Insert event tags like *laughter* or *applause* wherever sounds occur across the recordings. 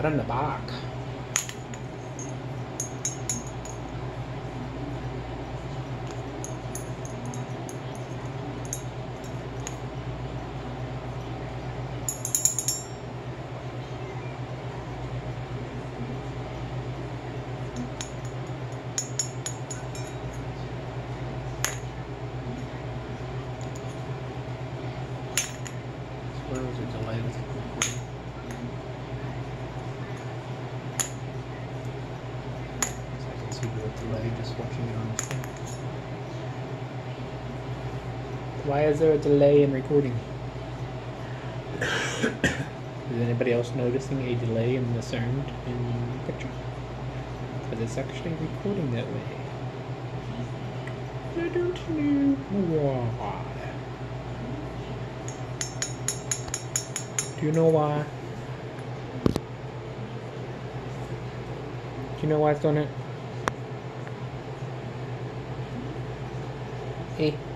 caught in the back. Where was it delay with the recording? So I the delay just watching it on screen. Why is there a delay in recording? *coughs* is anybody else noticing a delay in the sound in the picture? Because it's actually recording that way. I don't know why. Do you know why? Do you know why it's done it? Hey.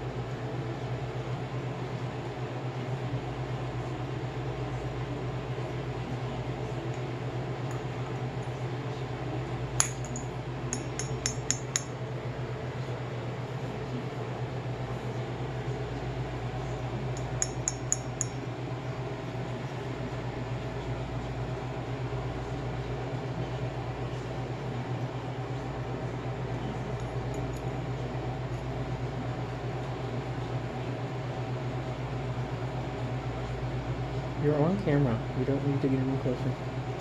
You're on camera. You don't need to get any closer.